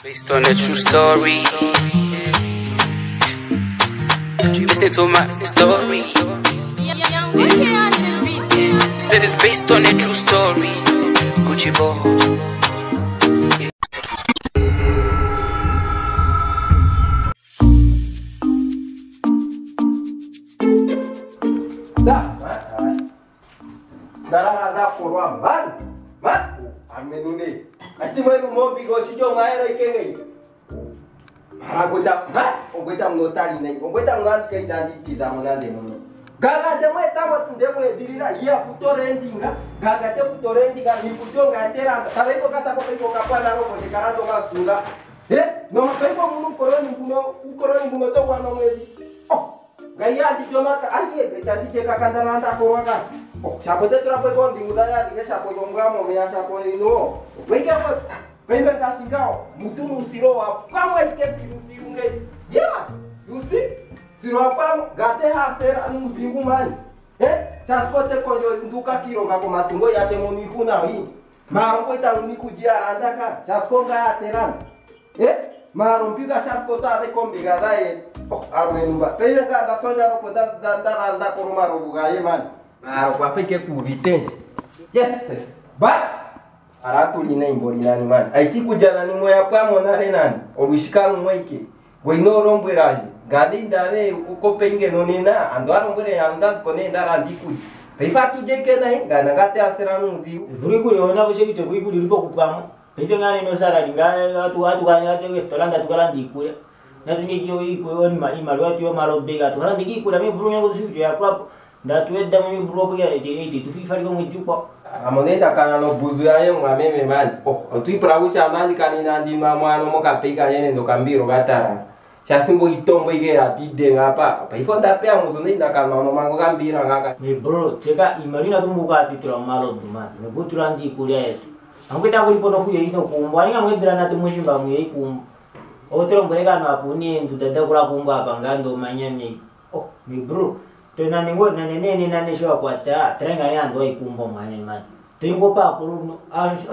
Based on a true story. Listen to my story. Said it's based on a true story. Gucci Ball. maera ikengai maragota ha ogota mlotari nai ogota mlati kai tidak kidamo nande mono gaga demo etama ndemo edirira ya kutore ndinga gaga te kutore ndinga ni kutonga teranda tare ko kasa ko ko kapana ro ko karando masunga eh no makai ko munu koroni buno koroni buno to wana mwezi oh gaya di ka Aye, betadi je kakandaranda ko waka oh siapa tra pe ko ndingudaya siapa sapo ngamo ya sapo ino wega ko vaive ngasinga muturusiro wakwamwaitekiuiunge ya yusi siro wakwamo ngate hasera nuzikumani e chasikote konjo nduka kironga komatungo yate muniku nawini marongo itanunikujiarandaka chasikonga yaterana e eh? marombika chasikotare kombigadae oh, arumenumba peive ngandasonyaroko ndarandakoro marogo gaye mani maroko apeke kuvitenje yes, yes arakurina imbo rinani mani aiti kujana nimwe yakwamo nare nani orwishika rumwe ike gwine orombweranye ngandi ndane ukope ingeno nina ando arombwere yandazi kone ndara ndikuri peifa tujekenai ngana ngate asera nuziu vuri kuri ona vushe kuche kuri kuri ripo kupwamo peipe ngane nosara ringa atu atu kanya atu kwe stolanda tukala ndikure natunge kiyo ikwe on ma imalo atu yo marobega tukala ndikikura mi burunya kuzi kuche yakwapo ndatu edda mi burunya kuzi kuche yakwapo ndatu edda mi burunya kuzi kuche yakwapo amoneta kana nobuzuyaye mwameme mani oh, otwipura kutya mani kaninandima mwana mokapeikanyene ndokambiro vatarana chasimbo itombo ike yapide ngapa paifo ndapea muzo ndeinakamano mango kambira ngaka mibro teka imarina tumbukapitira mumalodoma nekutira ndikulya yetu angoita kulipo nokuye inokumbo aningamwedira nati mushimba muye ikumbo otirombwerekanwa apo unendu dadakula kumbo apa ngandomanyamei oh mibro oh, tena ningo na nene ni nani shwa kwa ta trenga ni ando ikumbo mwane man tingo pa kulu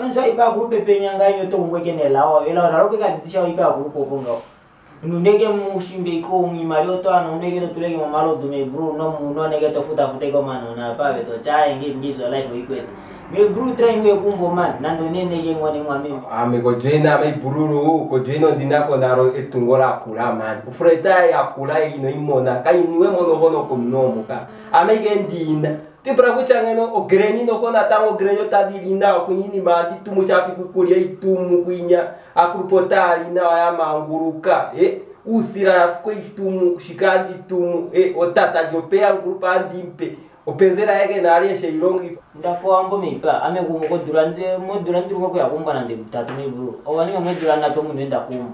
anza ipa kulu pepe nyanga nyo to ngwe kene lao ela ora roke ka tisha ipa kulu ko bongo nunege mushimbe iko mi mario to ana unege no tulege mamalo dume bro no muno nege to futa fute ko mano na pa beto cha ingi ngizo life ikwetu vebrutrainge yekungoman nandonene yengwane mwamen ameko jena meibururu ko jeno ndinako naro etungo lakula mani ufureta yakula ino imona kainiwe monohono komnomoka ameke ndina kipra kuchangeno ogreni nokona tango greni otadilina okunyini mandi tumu chafikukulia itumu kuinya akurupota alinawa yamanguruka e, usira afuko itumu shikandi itumu e, otata jopea ngurupa andimpe upenzera yake nali yesheilongi ndapo ambo mipa ame kumwe ko dura nze mo dura ndi kumwe kuya kumbana ndi mtatu mibulu owani mo dura na tomu nenda kum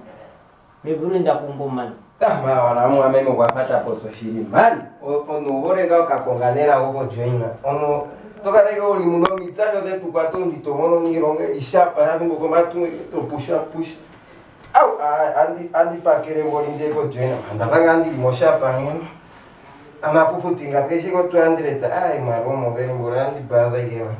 mibulu nda kumbo man ah ma wala mo ame mo kwapata po so shiri man ono ore ga ka konganera ogo joina ono toka rego ri muno mitsaka de tu kwato ndi tomono ni ronge isha para ndi ko matu to pusha push au andi andi pakere ngolinde ko joina ndapanga ndi mosha pangeno amapufutinga pkechiko 200 ai malomovenimburandi baza ikema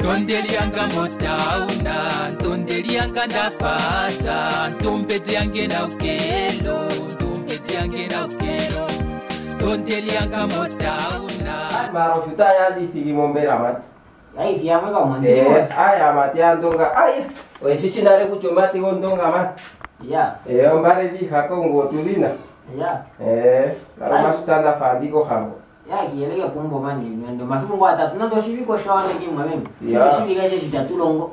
ntondeli yanga motauna ntondeli yanga ndafasa ntombete yange na ukelo ntombete yange na ukelo ntondeli yanga motaunamarofuta yandithikimomberamat aiziyamakaumanziaya yeah. mati andonga aya wecicinare kucumbatiho ndonga mati ya yeah. eyo mbare vihakongotulina yeah aamasutanda eh, fandiko hango yakiyeleke kumbo manendo masiku ngo atatu nando shiviko shawanekimwamemoshivika ce shitatulongo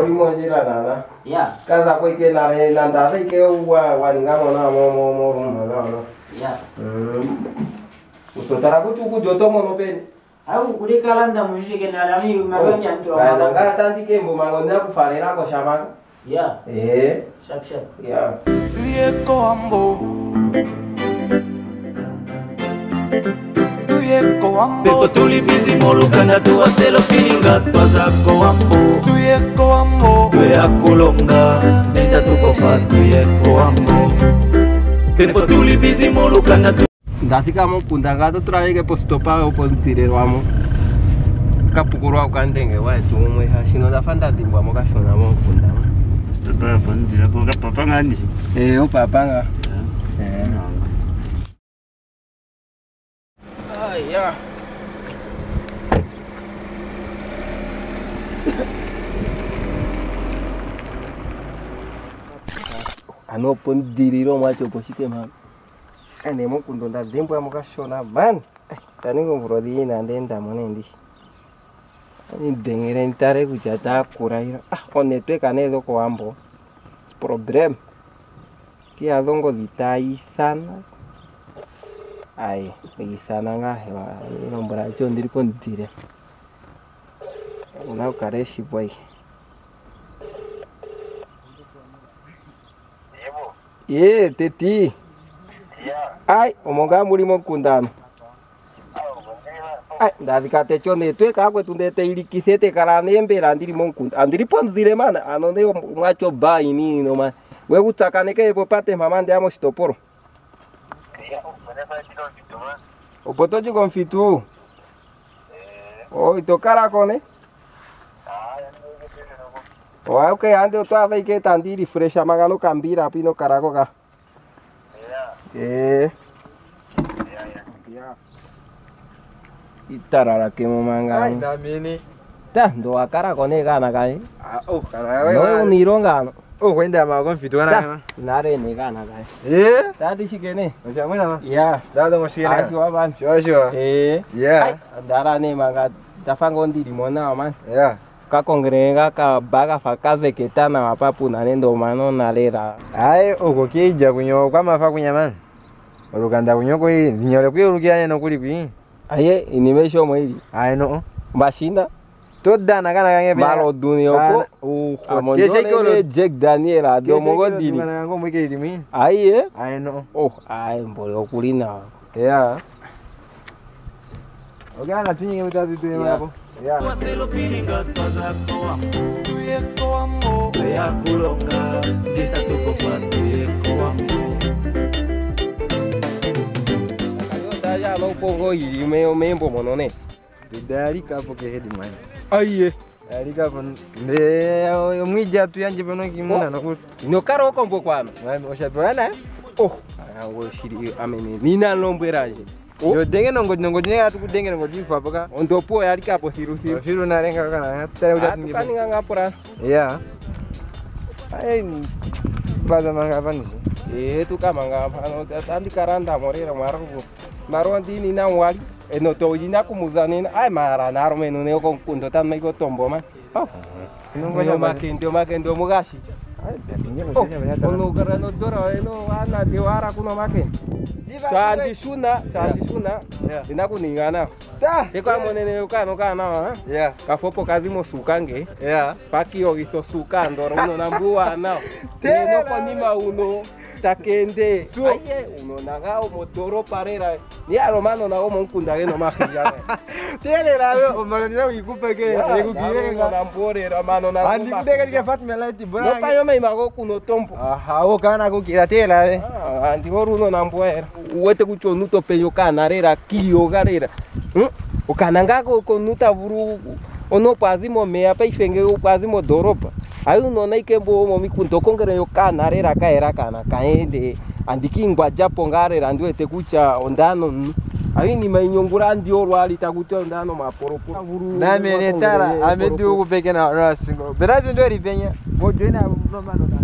ulimonjela eh, nana ya kaza kwike nandasa ike waningamonamomorumanano ya mm. utotara kuti ukujotomono pene akukulikalanda mushike nalamimakanjantoangatandike oh. mbumango ndinakufalerako shamaka ya ee shakshak ya eh. liyeko wambo befo tulibizi molukanda tuwaselo filinga twazako wambo tuyeko wambo tweya kolonga nenda tukofa tuyeko wambo befo tulibizi molukanda ndafikamo punda gato turaveke positopa opotirerwamo kapuku rwako kandenge waetumwe shino ndafa ndadimbwamo kashonamo mpundamo opapanga ndi e papanga man Ay, ya. anopondhiriro eh, mwacho pochite mhano anemukundwa ndadhimbwa mukashona mhani taningomurodhiyi nandendamo nendi nidhengere nditare kuja taakura iro ah onetweka neezo kuwambo siproblemu que a longo kia thongo thita ithana ai ithana ngahewa lombora cho ndiripo ndire una ukare shipwa iki e teti yeah. ai omonga mulimo kundano ai ndathikate cho nitwe kakwe tundete ilikithete kara nimbira ndirimo nkunda andiripo nzire mana ano ndio mwacho ba inini no mana we gusta acá ni que por parte mamá de amo esto por o por todo con fitu o y tocar a con ah, o hay que ande o toda vez que tan di refresh amaga no cambiar a pino caracoca eh y tarara que momanga ay también eh. Tanto a cara con el gana, ¿eh? Ah, oh, caray, no es un irón gano. Oh, kwenda magon fitu kana kana. Nare ni kana kana. Eh? Tati shikene. Ushamwena ma? Yeah. Dada moshikene. Ashi ah, wa ban. Sure sure. Eh. Yeah. Dara ne manga tafango ndiri mona ma. Yeah. kakongrenga ka baga fakaze ketana mapapu na nendo mano na lera ai ukukija kunyo kwa mafa kunyamana uruganda kunyoko hii nyore kwi urugira neno kuli kwi aye inimesho mwili ai no bashinda todda na kana kange balo duni opo ke sei ko Jack Daniel ado mogo dini kana ngo mwike dimi ai eh ai no oh ai mbole okulina yeah ogana tinyi mutatu tu yako yeah waselo feeling god tozaktoa tuyeko amo yakulonga nditatukofa tuyeko amo Kayota ya lo pogo y me me mbo monone Dari hapo kehedi mwana aiye alika hapo ndio yomwija tu yanje bono kimuna nakuti nokaro kombo kwame oshabana oh ango eh? oh. ah, shiri amene nina lombweranje oh. yo denge nongo nongo ne atu kudenge nongo difa paka ondo oh, po yali kapo siru siru siru na renga kana eh? tere uja ah, tingi kani nga ngapura ya ai baza manga pani eh tu kama nga pano tandi karanda morera maro maro ndini na wali eno eh, toujina kumuzanina ay mara narume nune uko nkundo tamma iko tombo ma nungoja makendo makendo mugashi onugara nodora eno wana diwara kuno makendo twandishuna twandishuna ndinakuningana ikwamwenene ukano kanawa kafopo kazimo sukange pakiyogitho sukandoro uno nambuwanao ninokonima uno takende aye uno nangao motoro parera ni aro mano nao mongkunda geno mahija tele la yo omana ni nao ikupe ke yegu kirenga na mpore ra mano na andi kudega dike fat me laiti bora nopa yo mei mago kuno tompo aha wo kana ko kira tele eh. ave ah, andi woru uno na mpoera uwete kucho nuto peyo kana rera kiyo garera ukana hm? ngako kono tavuru onopazi mo meya paifenge ukwazi mo doropa haiunoona ikembo momi kundokongere yokana rera kaera kana kaende handiki ngwajapongarera ndiwete kucha ondano nu aiinima inyongura ndiorwali takuti ondano maporopoonamene tara amendiukupeke nasingo berazi ndoeri penya mojoina nomanoa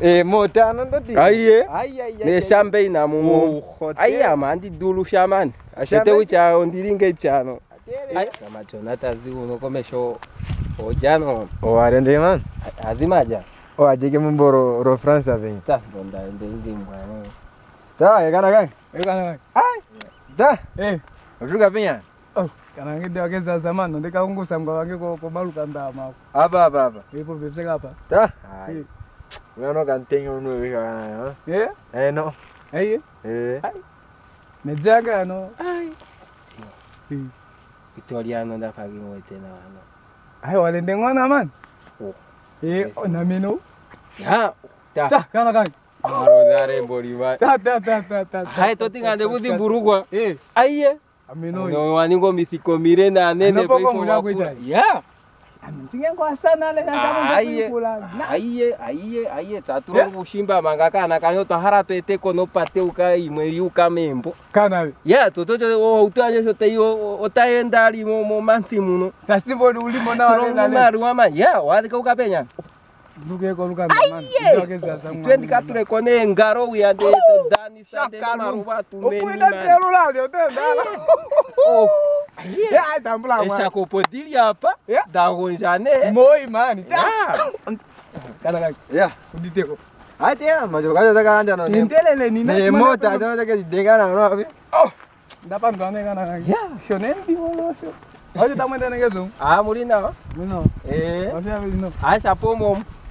Eh, mota anondoti aiye neshamba inamo aiya mhandi dulu shamani ete uchao ndiringe chano amajonatazi unokomesho ojano oarende man azimaja oajeke mumboro ro france avenye tasbondaendeindimbwan ta ekanakang ekanakang ta e osuka penya kana e, e. oh, ngidewake zazamani nondikakungusamgwa wange komaluka ndamako apa apa apa ipo vivsekapa ta Unaona kantenga unovikana yeah. eno aiyo eh. nedzaga ano itoliano ndafakimwe tena wano ai wale ndeng'ona mani e namino ya ta kana kange hai totingande kuthi mburugwa aiye amino waningo mithikomire nanene ya Mtingia kwa sana le na aiye aiye aiye aiye taturo yeah. ushimba manga kana kanyo tahara tete kono pate uka imwe yuka membo kana ya yeah, toto cho o utanye cho teyo otaenda ali mo mo mansi muno tastimbo ulimo na wale na maru mama ya yeah, wadika ukapenya ndukweko lukaitwendikatuleko nengaro uya ndetodanisaemaruva tumeesako podili apa ya. moi mani uditeko ate majokano zakaranjano intelele nina nemota zanozakezidekanaroape ndapandwanekananaki shonendiwolosho acho tamwendenekezo a mulinao mulinao e achapomomo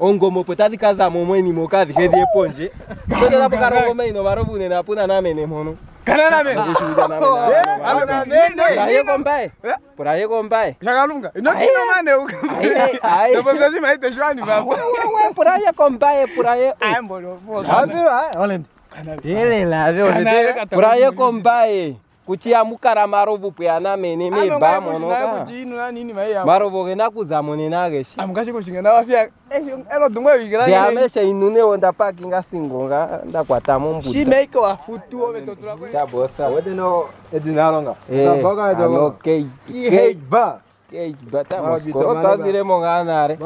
ongomo potati kaza momweni mokazi hedi eponje kote tapo karongo maino marobune napuna namene mono kana namene kushuza namene ano oh, namene aye kombaye eh? por aye kombaye shakalunga ino kino mane uka aye ndipo mzazi maite shwani ah, baba por aye kombaye por aye aye mbolo hapi wale ele la veo por aye kombaye kuti yamukara marovo pweana mene mebamonomarovo gena kuzamo nenageshiameshe inuneo ndapakinga singonga ndakwatamo mbuaoazire monganare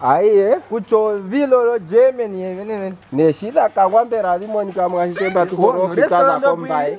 aie kuto viloro germany eh, neshilakakwamberavimonikamgashitembatuhoroitanakombae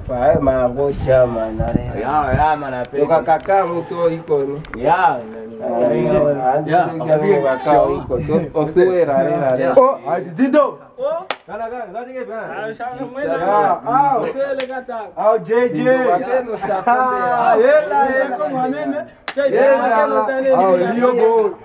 Pae eh, mavo chama na re. Ya ya mana pe. Toka kaka mtu iko ni. Ya. Ah, ya. Ndio ah, kaka iko to. Osewe ra re ra re. Oh, ah, dido. Oh. Kana kana, lazima ipe kana. Ah, shamba mwana. Ah, usele kata. Ah, JJ. Watendo shakonde. Ah, yela yeko manene. Chai. Yela. Ah, liyo bo.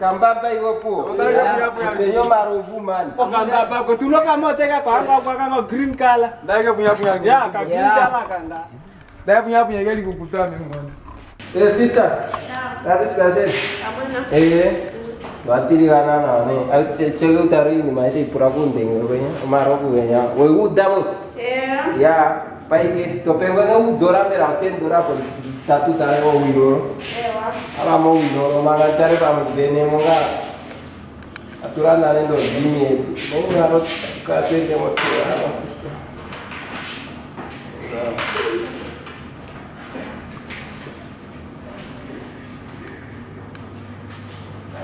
kambaba iwopoyo maruvu mani okambaba kotuno kamoteka kwanga kwakanga green color ndake punya punya ya kagreen ya. color kanga saya punya punya gali kuku tami mana. Eh sister. Ya. Ada sih Kamu nak? Eh. Berarti di mana nih? Ayo cek utari ini masih di pura pun tinggal punya. Kemarin aku punya. Wei udah bos. Ya. Ya. Baik itu pengen nggak udah dora merah tim pun. Satu tarik mau wiro. Ewa. Kalau mau wiro, mana cari pamit dene mau nggak? aturan dari itu gini itu mau ngaruh kasih demo tuh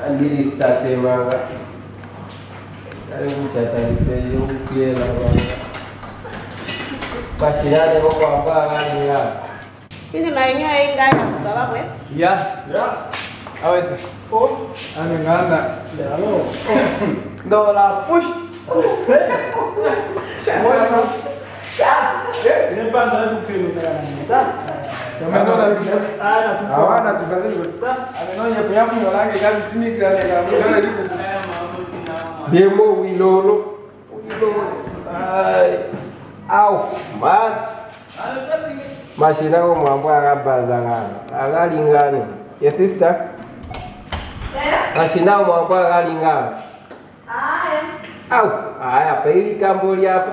all'inistatema Aruncata di un piede la Pasinate kok apa kan ya. Ini lainnya yang kayak aku bawa gue. Ya, Ya. Awas. Ya. Oh, ane ngana. Ya lo. Dola push. Mau hawana tubazilibanonyepoyafunyolange kabitimiksilalekalaliku ndembo wilolo awu mwana mashina omwambo akabazangana akalingane yesista mashina omwambo akalingana awu aya paili kambo lyapa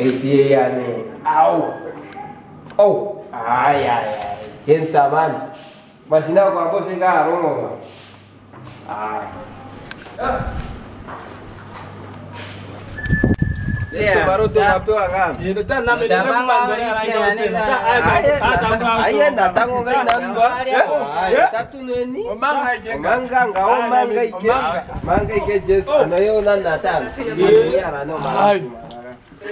yani au au aya jinsi amani mashindano kwa bosi kaa romo ayenda ntango ngai nandwa tatunweni omanga ngao manga ike manga ike jesu anoyo nanatano yarano malatuma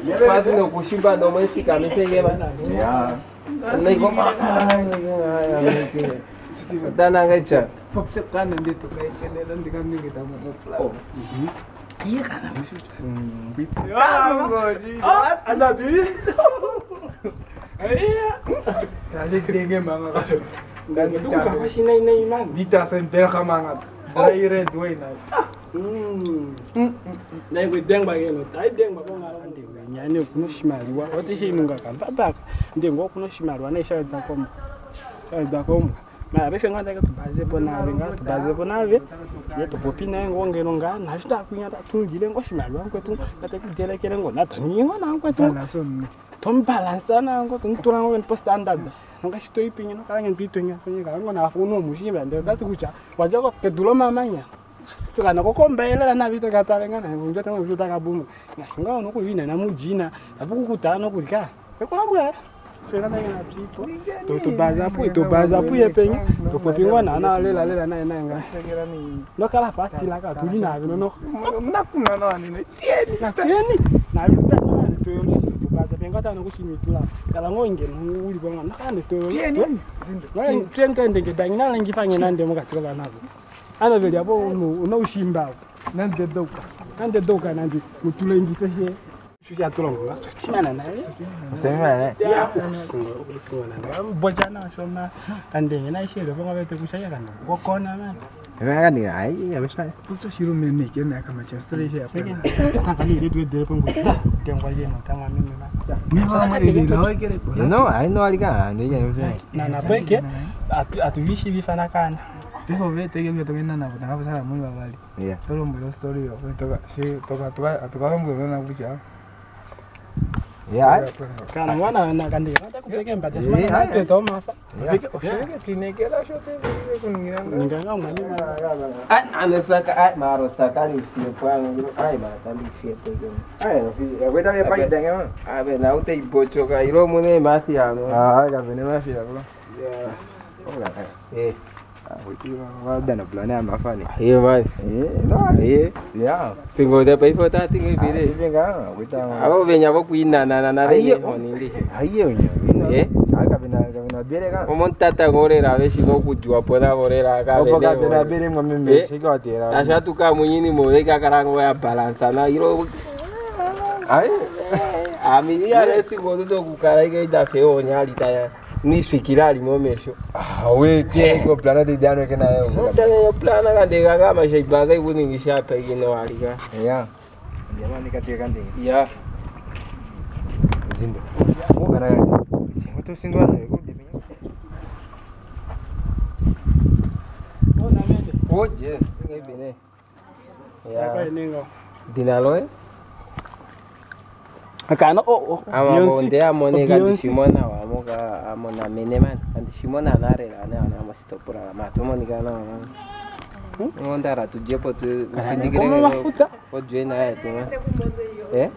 Pasi no kushimba no mwesi kamise yeba. Ya. Nai ko pa. Dana ngaicha. Popse kana ndito kai kene ndika mingi tamu mopla. Iya kana misi. Bitsi. Ah, Asabi. Iya. Kali denge manga ka. Dan itu kakak sih nai nai man. Dita semper kamangat. Dry red way nai. Hmm. Nai gue deng bagian lo. Tai deng bakal ngarang nyane kuno ximaliwa oti xiyinunga kambabaka ndengo kuno ximaliwa na ixavetwa kombwa xavetwa ma mara befe nga ndake tubazepo nave nga tubazepo nave ye tupopi naye ngo ngeno nga naxo ndakuinya tatungile ngo ximaliwa nkwetu nga tekudiyelekele ngo natoniingwa na nkwetu tombalansa na ngo tonitula ngo po standard nunga xitoipinyi nokalangeni tuitonya tonyengalango mushi unomuxiyimbra ndeo ndati kuca wajago pedulo mamanya tukana kukombelera na vito katalengana vunjo tango vito takabuma ngashinga uno kuvina na mujina apuku kutano kurika ekulambwa tsekanangana psipo tobaza pu tobaza pu yepenye topopingwa nana alela lela naye naye nga lokala fatilaka tuli navi nono natieni navitanoane toyoni baza bengata nokusimitula kalango ingena uli kwanga nakane toyoni twentende ngedanginalengifanye nandemo katikola navo ana vele apo unaushimba nande doka nande doka nandi mutulenge peshe shuchatulongola simana naye simana naye simana naye bojana shona kandenge naishele ponga vete kushaya kanda kokona mana vakandi hayi avashaya tutso shiro meme kene akamachasira ishe tangalire twedere pongu tengwa yeno tamwa meme ma miva mwere lawe kere ko no hayi no alika hande yeno na na peke atuvishi vifana kana vifo vyetu hivyo vinatokana na kutanga sana mwili wa bali yeah tolombwe story hiyo toka she toka toka tukalombwe na não yeah kana mwana na kandi hata kupeke mpata mwana hata toma fa ufike kinekela shote vile kuningira nganga mwali ah não saka ah maro saka ni kwanga ai ma kandi fiete ai no fi agora vai para denga ah bem na não ibochoka ilo mune mafia no ah ga bene mafia bro yeah eh singoepaifotatingeireavo venya vokuinanana narenonindi omonu tatangorera vesiga okudiwa pona vorera akaasatuka munyini move kakarango yabalansana iro amiiyaresingotutokukara ikeita feonyalitaya nisikilarimo omesho awe tieko plana tidano kenayo mutaleyo plana kandika kama shaibaza ikuningishape ikine walika ya jamani katika ndinga ya zindo mugana gani watu sindwa na ikuje oje ngai bene ya, ya. ya. ya. dinaloe ¿eh? akana o o oh, oh, A monde amone oh, ga dishimona wa moga mona meneman dishimona nare la na na mastopura la matomoni ga na ngondara hmm? tujepo tu findigire o jena É? tuma eh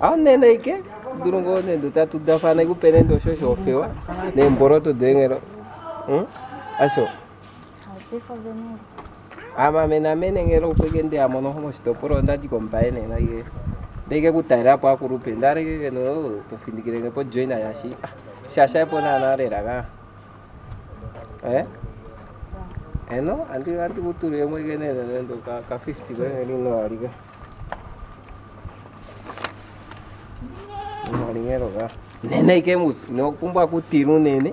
ao eh? nena ike durungo Do tá tudo da fana ku penendo sho sho fewa ne mboroto dengero hm aso ama mena menengero a amono homo stopura ndati de compaia né? teke kutaira pa kurupe ndareke keno tofindikire nepo join ayashi shasha ipo nanarera ka eh eno eh, anti anti kuturu emwe kene nendo ka ka 50 kene lino alika nolingero ka nene ike mus nokumba kutiru nene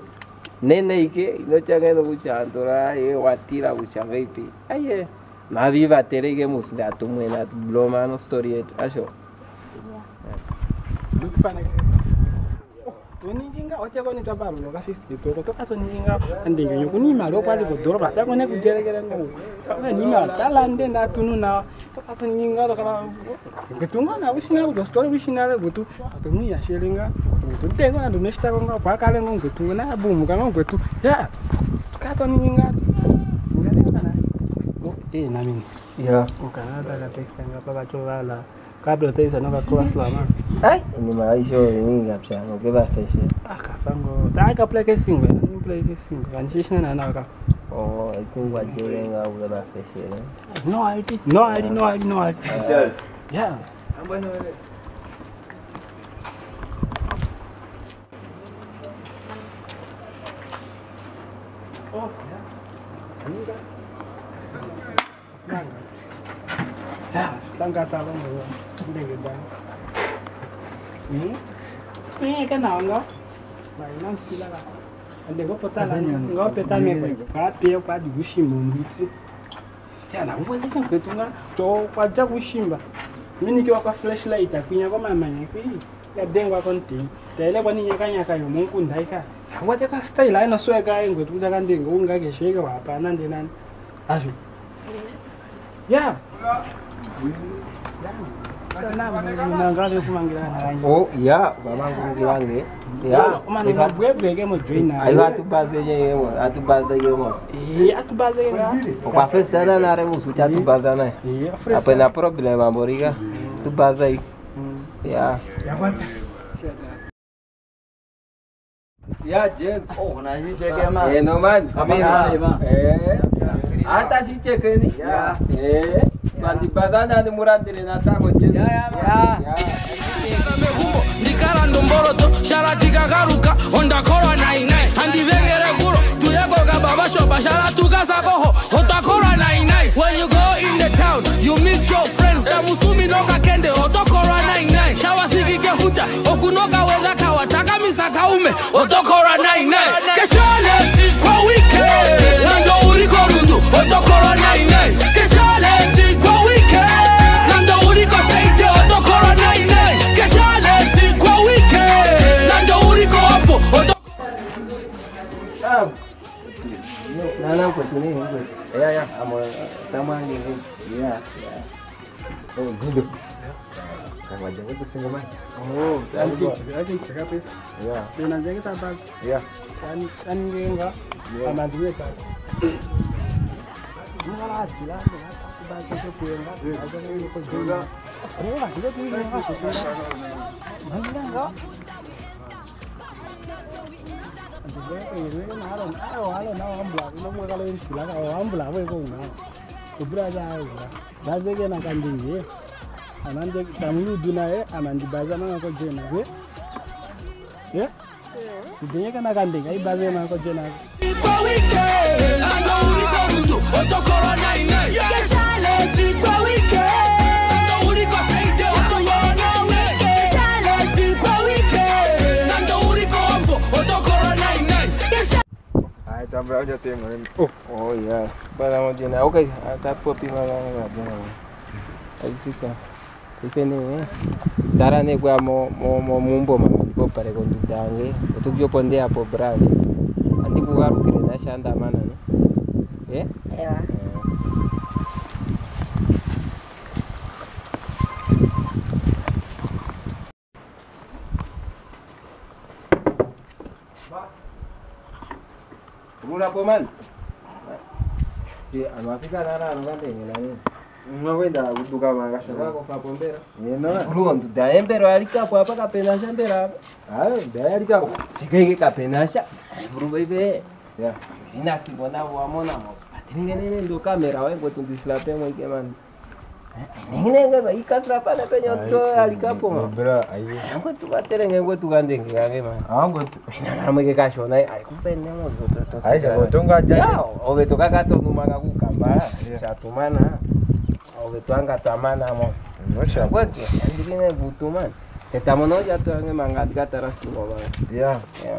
nene ike inochangeno kuchantora ye watira kuchanga ipi aye navivatere ike mus ndatumwena blomano story yetu asho toninginga otekoni twapaluloka 50 toko tokatoninginga andenge nyokuna imaliwa kwali kudoroba takone kuterekere ngoukaanimali talande ndatununa tokatoninginga tokaangetungana wishina kutostori wishinale kutu atonuyashelinga kutu ndenga ndunoshitakonga kwakale ngo ngetungo nabumuka ngo ngetu ya tukatoninginga ngaekana e namini ya eh, ukanatakatekisanga pakatovala kabla utaizanoka klaslama eh? eh? nimaisho ningi kapsano kebasteshe akafango ah, taakapleke singo nimpleke singo kanishishinananaka Oh, ikungwa jelenga ule bafeshele. No ID, no ID, no ID, no ID. Ah. Yeah. Ambona wale. Oh, yeah. Yeah. vanga ta va nga ndengedani eka nawanga vahina ntsila la ande ngo potala nga wo peta meko ka pie kwa dikuximba mbiti tana kuvoneka nketu nga to kwa dya kuximba minikiwa kwa flashlight akwinya kwa mamanya kwii ya dengwa kwa ntini tayele kwa ninyakanyaka yo munkunda ika e akuvote kwa style ayi e nosweka ayi e ngwetu kutaka ndingo kungakexeke wapana ndenani azo ya yeah. Oh, ya babangu mji wange aiwo atubazeyeyemo atubazeyemos amboriga tubazai ya oh, mandibazana ni murandire shara shara when you go in the town you meet your friends tamusumi nokakende otokora nainai shavasikike futa okunokaweza kawa misa kaume otokora nainai keshone know, ini you know English. Yeah, yeah. I'm Oh, good. Kang wajahnya itu sih Oh, kan aja cakap Ya. Dan aja kita pas Ya. Kan kan dia enggak. Sama dia kan. Ini malah jelas ya. Kita bahas itu enggak. juga. dia Enggak enggak awambula we kongao kuburaza aiza bazeke nakandinje ananje tamludu naye anandibaza nanako jena we ye idinyeka nakandinga ચામડા જ હતી એમ ઓ યાર બરાબર જઈને આવું કઈ આ તાપ પીમાં બરાબર Ikene carane gua mau mau mau mumbo mami gua pare gua dudange itu gua ponde apo brave anti gua kira dasha anda mana no eh ewa ya. kurapwa mani anhu afika nara anovandeeaeaendaudukaaaaombeaudhaembero arikapo apa kapenasha mbera apaaaiao tikaike kapenasha uruvaive inasingonavowamona mo atiringenene ndokamera waingotundisira pemweike mani nenginenge ikatrapana penye otoya likapoma bra ayo ngo tubaterenge ngo tugande ngigabe ma ngo nanaramwe kashona ari kupende ngo to ayo ngo tonga ja obe tokaka to numaga kukamba chatumana obe twanga tamana mo nosha ngo ndine butumana setamono ja tuange mangati katara singo ya ya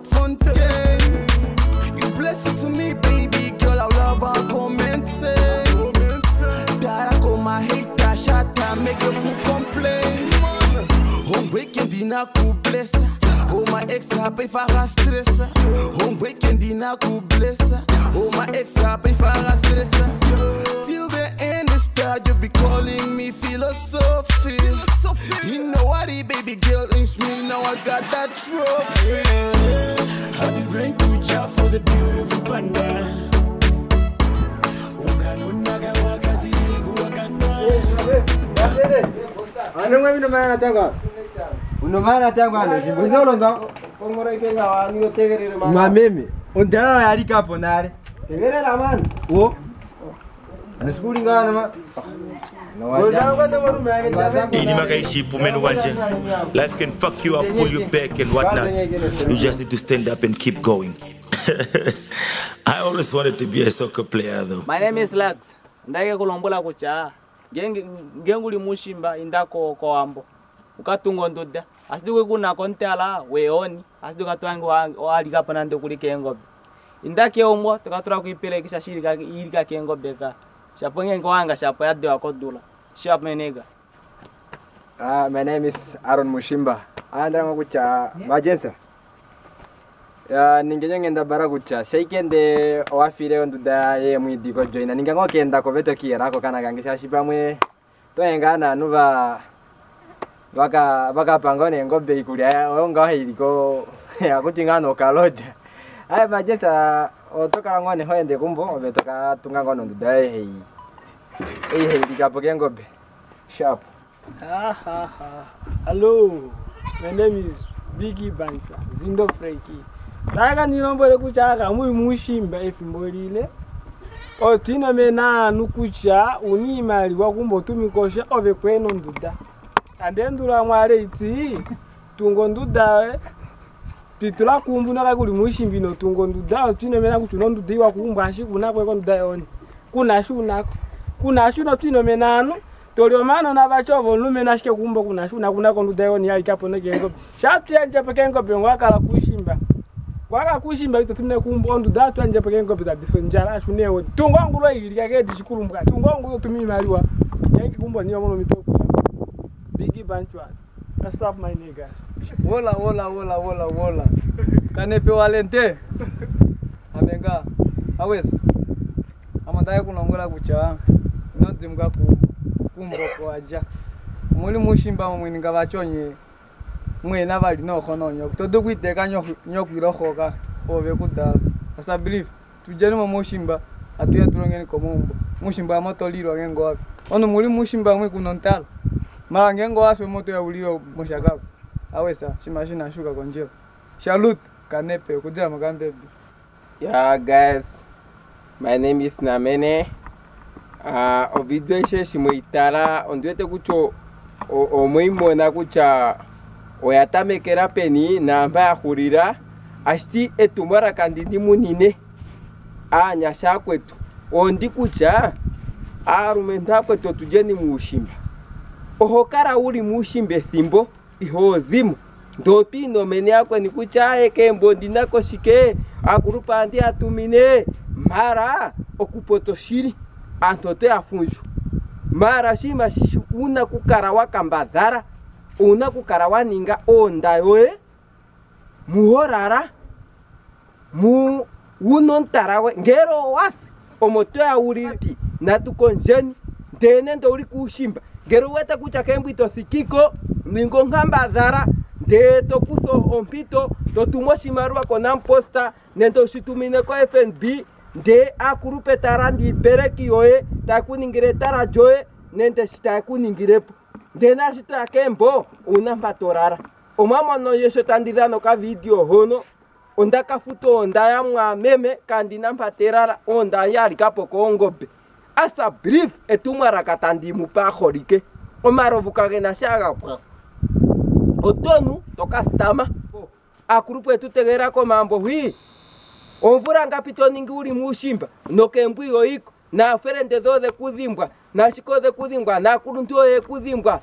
but fun today. You bless it to me, baby girl. I love our comments. That I call my hate, I shot, I make a cool complain. Home weekend in a cool place. Oh, my ex happy for a stress. Home weekend in a cool place. Oh, my ex happy for a stress. Till the end is that you be calling me philosophy. philosophy. You know what, baby girl, it's me. Now I got that trophy. Yeah. Anong nga binumahan natin ko? Binumahan natin ko Life can fuck you up, pull you back and whatnot. You just need to stand up and keep going. I always wanted to be a soccer player though. My name is Lux. Ndaye kulombola kucha. ngenguli mushimba indako kowambo ukatunga onduda asiduke kunako ntala weoni asiduke twange alikapo nande okuli kengombe inda keumwa tukatula kuipeleki shashi ilika kengombe ka shapo ngenge wanga shapo yadewa kodula shapmeneka ah, my name is Aaron mushimba andalanga kucha majensa yeah. Uh, ninge nyo ngenda bara gucha shaikende wafire nduda ye mwidiko joina ninge ngo kenda ko beto kierako kana gange shashi pamwe toengana nuba baka baka pangone ngobe ikulia onga hiliko ya kutingano kaloja ai bajesa otoka ngone hoende kumbo obetoka tunga ngono nduda ye hei hei hei dikapo kengobe sharp ha ha ha hello my name is Biggie Banka Zindo Frankie taka ndinombore kutya aka muri mushimba efimbo rine otino menaanu kutya uni imaliwa kumbotumikosha ove kweno ndunda tandeendula mwari iti tungo ndunda pitula kumbu nokai kuli mushimba ino tungo ndunda otino mena kutya unondunda iwa kumbu ashi kunakweko ndunda yoni kunashi unako kunashi unotino menaanu tori omano navacho ovo omulumeno ashike kumbo kunashi unako unako ndunda yoni yaikapo nokengobe shatuyanjepo kengobe ngo akala kushimba wala wakakushimba ito tumne kumbondo datu anje pakengo pita disonjala ashunewo tungongu lo ilika ke dishikulumbwa tungongu yo tumi maliwa yangi kumbo niyo mono mitoko bigi banchwa that's up my niggas wola wola wola wola wola kanepe walente amenga awesa amandaye kunongola kucha nodzimwa ku kumbo kwaja muli mushimba mwini ngavachonye mwena balina okhona onyoka todokwiteka nyokwila okhoka obe kudala asa believe tujanimo mushimba atuya tulongeniko mumbo mushimba amo tolilwa ngenge wafe ono muli mushimba amwe kuna ontalo mala ngenge wafe mo toyaulilwa moshakapo awesa shima shinashuka konjela shalut kanepe okudzela mokambebe ya guys my name is namene uh, ah, ovidio eshe shimweitala ondiwete kutya omweimona kutya oyatamekela peni naampa yahulila ashiti etumwalaka ndini munine aanyasha akwetu ondi kutya aalumentu akwetu otujeni muushimba oho kala wuli muushimba ethimbo ihoozimo nde otwiinomene yakweni kutya aye keembo ondinako shike akulupe andi atumine mara okupota oshili aantu oto fundju mara shima wuna kukala wa ouna kukala waninga oonda yoye muhorala mu wuna omutala woye ngele owasi omo toya wuliti natu kondjeni ndee nende ouli kuushimba ngele owuwete kutya keembwi tothikiko ninga onkambadhala ndee tokutha ompito totuma oshimaliwa konamuposta nende oshitumine ko fnb ndee aakulupe talandi ipeleki yoye taye ku ningile etala lyoye nende shi taye ku ningile po ndena citwake embo una mpa torara omwamono yesho tandi dhana okavideo hono ondakafuta ka futa onda ya mwameme kandina mpa terara onda yalikapo koongombe asa brief etumwalaka tandi mupa aholike omalovu kagena shagapwa otonu tokasitama akulupu etu tegelelako mambo hwii omvula ngapi toningi uli muushimba nokembwiyo iko naafelende dho dhekudhimbwa nashikoze kuzimbwa nakuluntuoye kuzimbwa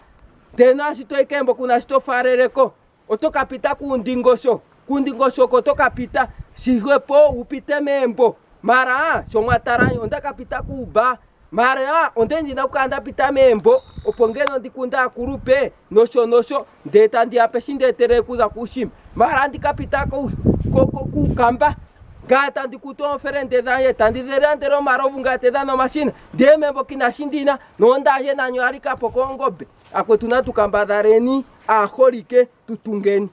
teno ashitoikembo kuna shitofarereko otokapita kundingosho kundingoshoko otokapita shihwepo upite membo mara ah, shomwataranyo ondakapita kuba mara ah, ondendina kukaa ndapita membo opo ngeno ndikunda akurupe nosho nosho ndee tandiyape shindeetere kuza kushima mara ndikapita kukamba ku, ku, ngatandi kutonferente dhanje tandithereantera omarovu ngatethana omashina ndemembo kinashindina nondaje nanyo arikapo kongombe akwetu natukambadhareni aholike tutungeni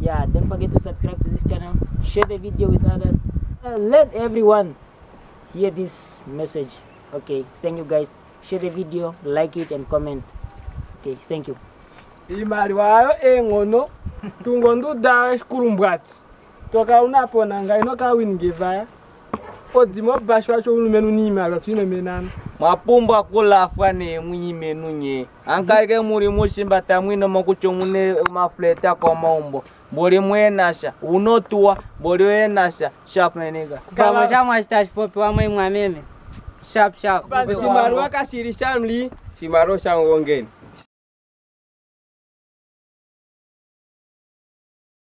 yeah don't forget to subscribe to this channel share the video with others uh, let everyone hear this message okay thank you guys share the video like it and comment okay thank you imaliwayo eng'ono tungo ndudawa To ka un apon nangay, nou ka win ge vay, o di moun baswa chou moun menoun ni maras, moun menan. Mwa pou mba kou lafwa ne, moun menoun ye, anka gen moun rimousin bata moun moun kouchou moun ne, moun fleta kou moun mbo. Bore moun enasya, un nou touwa, bore moun enasya, chap menega. Kwa moun chan mwa staj popi, moun mwen menen, chap chap. Si mwa rwa ka siri chan li, si mwa rwa chan moun geni.